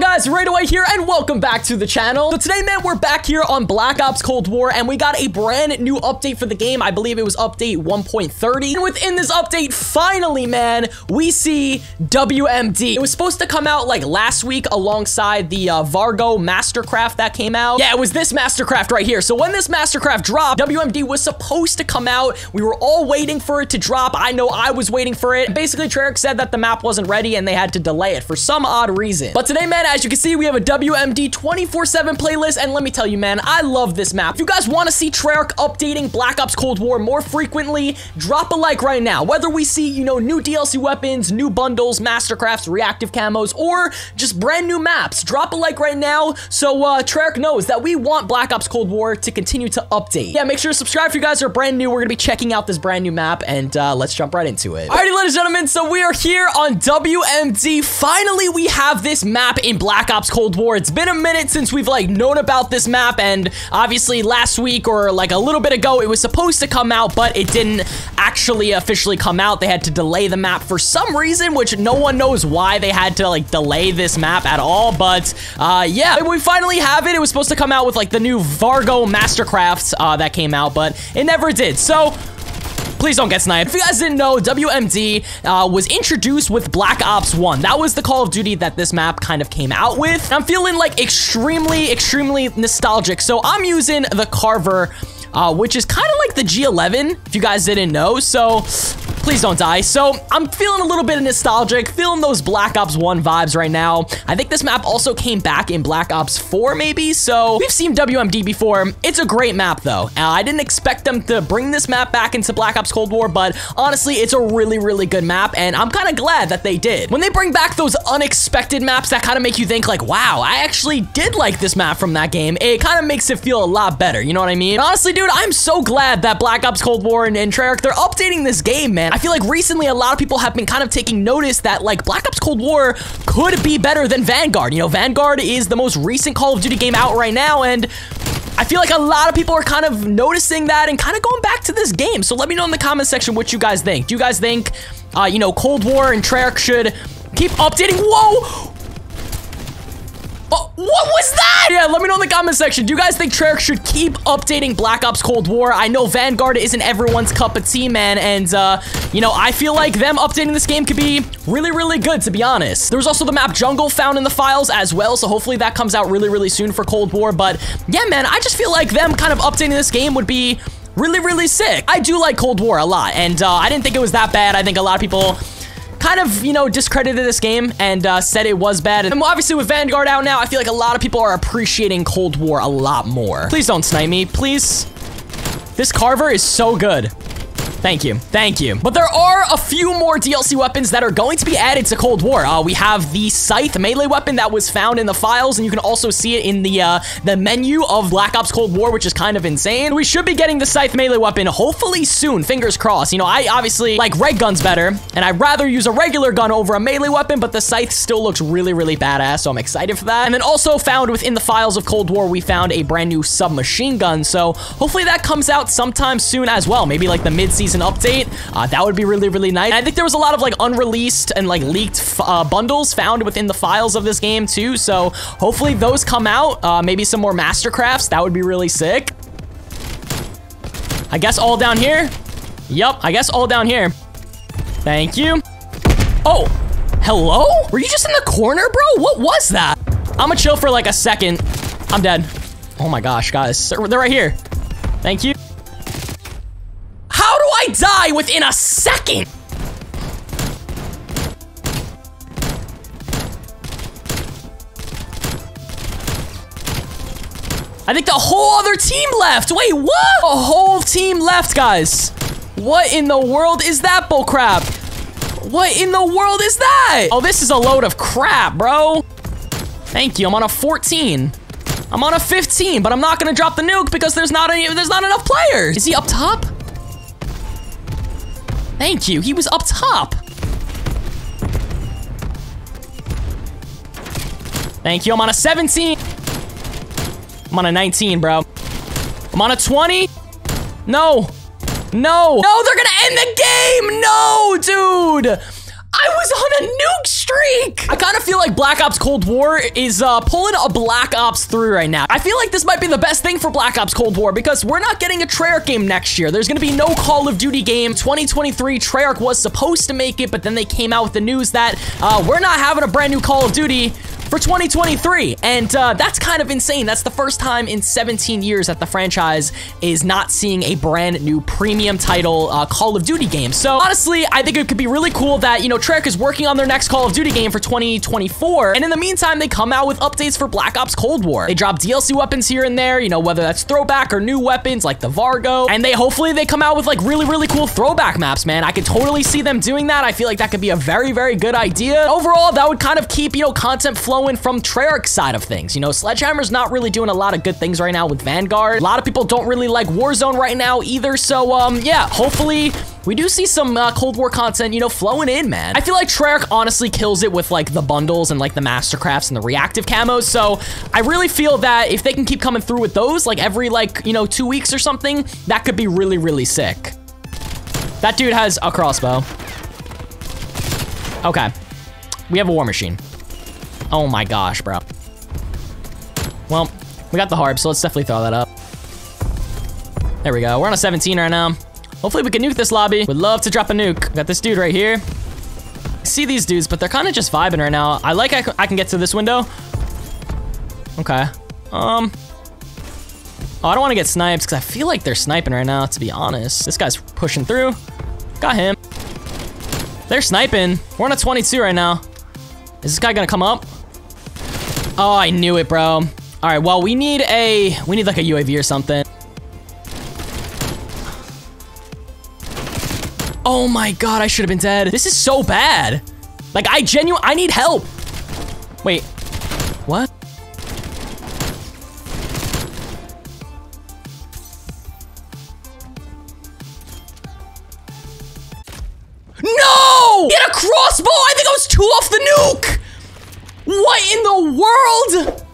guys, RaidAway here and welcome back to the channel. So today, man, we're back here on Black Ops Cold War and we got a brand new update for the game. I believe it was update 1.30. And within this update, finally, man, we see WMD. It was supposed to come out like last week alongside the uh, Vargo Mastercraft that came out. Yeah, it was this Mastercraft right here. So when this Mastercraft dropped, WMD was supposed to come out. We were all waiting for it to drop. I know I was waiting for it. Basically, Treyarch said that the map wasn't ready and they had to delay it for some odd reason. But today, man, as you can see, we have a WMD 24-7 playlist, and let me tell you, man, I love this map. If you guys want to see Treyarch updating Black Ops Cold War more frequently, drop a like right now. Whether we see, you know, new DLC weapons, new bundles, mastercrafts, reactive camos, or just brand new maps, drop a like right now so uh, Treyarch knows that we want Black Ops Cold War to continue to update. Yeah, make sure to subscribe if you guys are brand new. We're going to be checking out this brand new map, and uh, let's jump right into it. Alrighty, ladies and gentlemen, so we are here on WMD. Finally, we have this map in Black Ops Cold War. It's been a minute since we've like known about this map and obviously last week or like a little bit ago it was supposed to come out but it didn't actually officially come out. They had to delay the map for some reason which no one knows why they had to like delay this map at all but uh, yeah we finally have it. It was supposed to come out with like the new Vargo Mastercrafts uh, that came out but it never did. So Please don't get sniped. If you guys didn't know, WMD uh, was introduced with Black Ops 1. That was the Call of Duty that this map kind of came out with. I'm feeling like extremely, extremely nostalgic. So I'm using the Carver uh, which is kind of like the G11, if you guys didn't know. So please don't die. So I'm feeling a little bit nostalgic, feeling those Black Ops 1 vibes right now. I think this map also came back in Black Ops 4 maybe, so we've seen WMD before. It's a great map though. Uh, I didn't expect them to bring this map back into Black Ops Cold War, but honestly, it's a really, really good map, and I'm kind of glad that they did. When they bring back those unexpected maps that kind of make you think like, wow, I actually did like this map from that game, it kind of makes it feel a lot better, you know what I mean? And honestly, dude, I'm so glad that Black Ops Cold War and, and Treyarch, they're updating this game, man. I feel like recently a lot of people have been kind of taking notice that like Black Ops Cold War could be better than Vanguard. You know, Vanguard is the most recent Call of Duty game out right now and I feel like a lot of people are kind of noticing that and kind of going back to this game. So let me know in the comment section what you guys think. Do you guys think, uh, you know, Cold War and Treyarch should keep updating? Whoa! Oh, what was that? Yeah, let me know in the comment section. Do you guys think Treyarch should keep updating Black Ops Cold War? I know Vanguard isn't everyone's cup of tea, man, and, uh, you know, I feel like them updating this game could be really, really good, to be honest. There's also the map Jungle found in the files as well, so hopefully that comes out really, really soon for Cold War, but yeah, man, I just feel like them kind of updating this game would be really, really sick. I do like Cold War a lot, and uh, I didn't think it was that bad. I think a lot of people kind of, you know, discredited this game and uh, said it was bad. And obviously with Vanguard out now, I feel like a lot of people are appreciating Cold War a lot more. Please don't snipe me, please. This Carver is so good. Thank you. Thank you. But there are a few more DLC weapons that are going to be added to Cold War. Uh, we have the Scythe melee weapon that was found in the files, and you can also see it in the uh, the menu of Black Ops Cold War, which is kind of insane. We should be getting the Scythe melee weapon hopefully soon. Fingers crossed. You know, I obviously like red guns better, and I'd rather use a regular gun over a melee weapon, but the Scythe still looks really, really badass, so I'm excited for that. And then also found within the files of Cold War, we found a brand new submachine gun, so hopefully that comes out sometime soon as well. Maybe like the mid-season season update. Uh, that would be really, really nice. And I think there was a lot of like unreleased and like leaked uh, bundles found within the files of this game too. So hopefully those come out. Uh, maybe some more Mastercrafts. That would be really sick. I guess all down here. Yup, I guess all down here. Thank you. Oh, hello? Were you just in the corner, bro? What was that? I'm gonna chill for like a second. I'm dead. Oh my gosh, guys. They're right here. Thank you. Within a second? I think the whole other team left. Wait, what? A whole team left, guys. What in the world is that bullcrap? What in the world is that? Oh, this is a load of crap, bro. Thank you. I'm on a 14. I'm on a 15, but I'm not gonna drop the nuke because there's not any, there's not enough players. Is he up top? Thank you. He was up top. Thank you. I'm on a 17. I'm on a 19, bro. I'm on a 20. No. No. No, they're gonna end the game. No, dude. On a nuke streak. I kind of feel like Black Ops Cold War is uh, pulling a Black Ops 3 right now. I feel like this might be the best thing for Black Ops Cold War because we're not getting a Treyarch game next year. There's going to be no Call of Duty game. 2023, Treyarch was supposed to make it, but then they came out with the news that uh, we're not having a brand new Call of Duty for 2023. And uh, that's kind of insane. That's the first time in 17 years that the franchise is not seeing a brand new premium title uh, Call of Duty game. So honestly, I think it could be really cool that, you know, Treyarch is working on their next Call of Duty game for 2024. And in the meantime, they come out with updates for Black Ops Cold War. They drop DLC weapons here and there, you know, whether that's throwback or new weapons like the Vargo. And they hopefully they come out with like really, really cool throwback maps, man. I could totally see them doing that. I feel like that could be a very, very good idea. Overall, that would kind of keep, you know, content flowing from Treyarch's side of things. You know, Sledgehammer's not really doing a lot of good things right now with Vanguard. A lot of people don't really like Warzone right now either. So, um, yeah, hopefully we do see some uh, Cold War content, you know, flowing in, man. I feel like Treyarch honestly kills it with like the bundles and like the mastercrafts and the reactive camos. So I really feel that if they can keep coming through with those like every like, you know, two weeks or something, that could be really, really sick. That dude has a crossbow. Okay. We have a war machine. Oh my gosh, bro. Well, we got the harp, so let's definitely throw that up. There we go. We're on a 17 right now. Hopefully we can nuke this lobby. Would love to drop a nuke. Got this dude right here. See these dudes, but they're kind of just vibing right now. I like I, I can get to this window. Okay. Um. Oh, I don't want to get sniped because I feel like they're sniping right now, to be honest. This guy's pushing through. Got him. They're sniping. We're on a 22 right now. Is this guy gonna come up? Oh, I knew it, bro. All right, well, we need a, we need like a UAV or something. Oh my God, I should have been dead. This is so bad. Like, I genuine, I need help. Wait, what? In the world?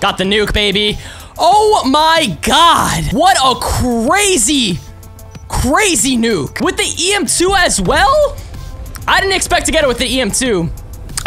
Got the nuke, baby. Oh my god. What a crazy, crazy nuke. With the EM2 as well? I didn't expect to get it with the EM2.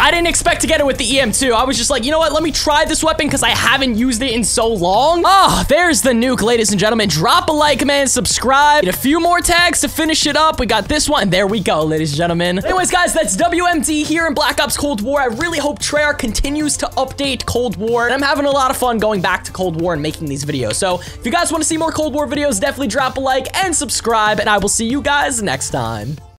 I didn't expect to get it with the EM2. I was just like, you know what? Let me try this weapon because I haven't used it in so long. Ah, oh, there's the nuke, ladies and gentlemen. Drop a like, man. Subscribe. Get a few more tags to finish it up. We got this one. There we go, ladies and gentlemen. Anyways, guys, that's WMD here in Black Ops Cold War. I really hope Treyarch continues to update Cold War. And I'm having a lot of fun going back to Cold War and making these videos. So if you guys want to see more Cold War videos, definitely drop a like and subscribe. And I will see you guys next time.